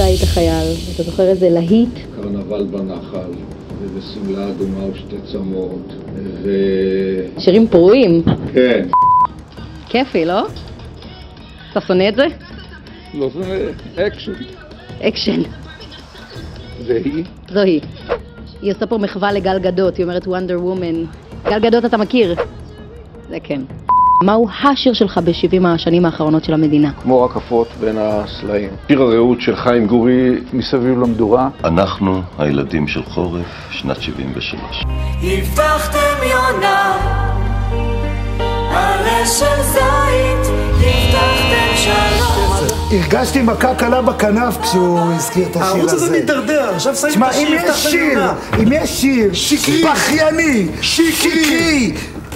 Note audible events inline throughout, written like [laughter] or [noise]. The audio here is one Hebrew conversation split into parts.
אתה היית חייל, אתה זוכר איזה להיט? קרנבל בנחל, ובשמלה אדומה ושתי צמות, ו... שירים פרועים. כן. כיפי, לא? אתה שונא את זה? לא, זה אקשן. אקשן. והיא? זו היא. היא עושה פה מחווה לגל גדות, היא אומרת Wonder Woman. גל גדות אתה מכיר? זה כן. מהו השיר שלך ב-70 השנים האחרונות של המדינה? כמו רקפות בין הסלעים. שיר הרעות של חיים גורי מסביב למדורה. אנחנו הילדים של חורף, שנת 73. הבטחתם יונה, עלה של זית, הבטחתם שלום. הרגשתי מכה קלה בכנף כשהוא הזכיר את השיר הזה. הערוץ הזה מידרדר, עכשיו שמים את תשמע, השיר, אם יש שיר. אם יש שיר, שקרי. בכייני, שקרי,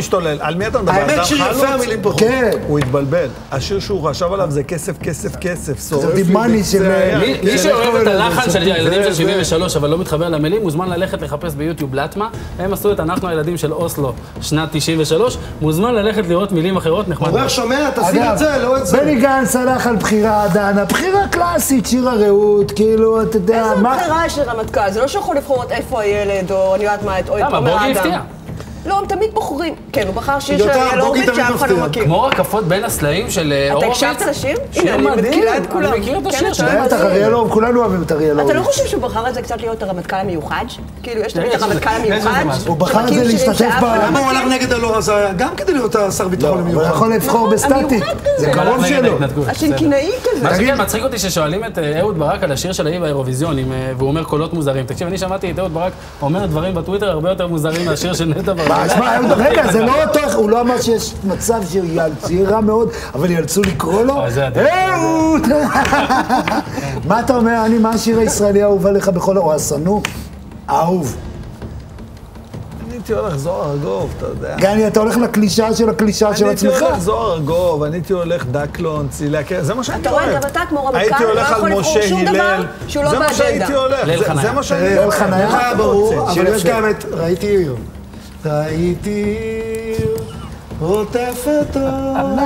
משתולל? על מי אתה מדבר? האמת דן שיר יפה חלוץ? המילים פה. כן, הוא התבלבל. השיר שהוא חשב עליו זה כסף, כסף, כסף. שורף לי דימני של- בקצה היד. מי שאוהב את הלחן של הילדים של זה- 73 אבל לא מתחבר למילים, מוזמן ללכת לחפש ביוטיוב לטמה. הם עשו את אנחנו הילדים של אוסלו שנת 93. מוזמן ללכת לראות מילים אחרות, נחמד. אורח שומע, תשים את זה, לא את זה. בני גנץ הלך על בחירה דנה, בחירה קלאסית, שיר הרעות, כאילו, אתה יודע, איזה מה... בחירה יש לרמטכ"ל? זה לא שהוא יכול לבחור את איפה הילד, או אני יודעת מה, את או את למה? עומר בוגי אדם. הפתיע. לא, הם תמיד בוחרים. כן, הוא בחר שיר של אריאל הורוביץ תמיד שאף אחד לא. מכיר. כמו רקפות בין הסלעים של אה, אתה הורוביץ. הקשבת לשיר? שיר מדהים, מכירה את כולם. אני מכיר את כן, השיר אתה שלו. בטח? אריאל כולנו אוהבים את אריאל אתה אורב. לא חושב שהוא בחר את זה קצת להיות הרמטכ"ל המיוחד? כאילו, יש תמיד יש את הרמטכ"ל המיוחד. הוא בחר את זה להשתתף ב- אחד לא למה הוא? הלך נגד הלא אז גם כדי להיות השר לא, ביטחון הוא המיוחד. יכול לבחור בסטטי, זה. קרוב שלו. השינקינאי כזה. מה שכן, מצחיק אותי ששואלים את אה, אהוד ברק על השיר של האי באירוויזיון, אה, והוא אומר קולות מוזרים. תקשיב, אני שמעתי את אהוד ברק אומר דברים בטוויטר הרבה יותר מוזרים מהשיר של נטע. [laughs] שמע, [laughs] רגע, זה לא אותו, הוא לא אמר שיש מצב שיאלצו, יהיה רע מאוד, אבל יאלצו לקרוא לו? אה. אהוד! [laughs] מה אתה אומר, אני, מה השיר הישראלי האהוב עליך בכל ה... או השנוא? האהוב. אני הייתי הולך זוהר ארגוב, אתה יודע. גני, אתה הולך לקלישאה של הקלישאה של אני הייתי עצמך. הולך זוהר ארגוב, אני הייתי הולך דקלון, צילי הקרן, זה מה שהייתי אתה רואה. גם אתה כמו רמטכ"ל, הייתי לא הולך יכול על לבחור משה שום דבר הלל. שהוא לא זה מה באג'נדה. שהייתי הולך, ליל זה- מה שאני ליל אוהב. חניה. ברור? אבל יש. גם את ראיתי Tahiti עוטפת אור,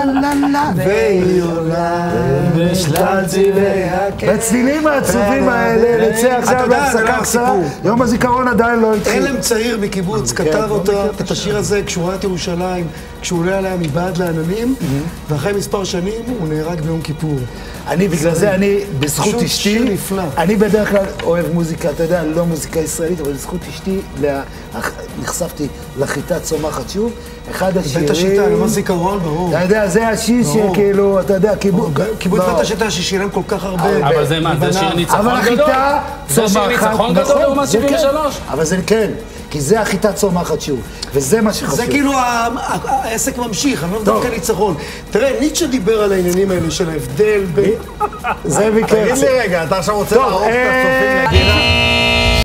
והיא עולה בשלל צבעי הקר. בצלילים העצובים האלה, נצא אתה עכשיו לא להפסקה קצרה. יום הזיכרון עדיין לא התחיל. הלם צעיר מקיבוץ כתב אותה, את השיר הזה כשהוא ראה את ירושלים, כשהוא עולה עליה מבעד לעננים, ואחרי מספר שנים הוא נהרג ביום כיפור. אני, בגלל זה אני, בזכות אשתי. אני בדרך כלל אוהב מוזיקה, אתה יודע, לא מוזיקה ישראלית, אבל בזכות אשתי, נחשפתי לחיטה צומחת שוב. אחד השירים... השיטה, יום הזיכרון, ברור. אתה יודע, זה השיר. שכאילו, אתה יודע, לא. בית השיטה ששילם כל כך הרבה. אבל זה מה, זה שיר. ניצחון אבל גדול? החיטה זה צומחת. שיר ניצחון גדול נכון, לעומת זה כן. 73? אבל זה כן, כי זה החיטה צומחת שוב, וזה מה שחשוב. זה כאילו העסק ממשיך, אני לא טוב. דווקא ניצחון. תראה, ניטשה דיבר על העניינים האלה של ההבדל בין... זה מכן. תגיד לי רגע, אתה עכשיו רוצה לערוך את אה, הצופים לגינה?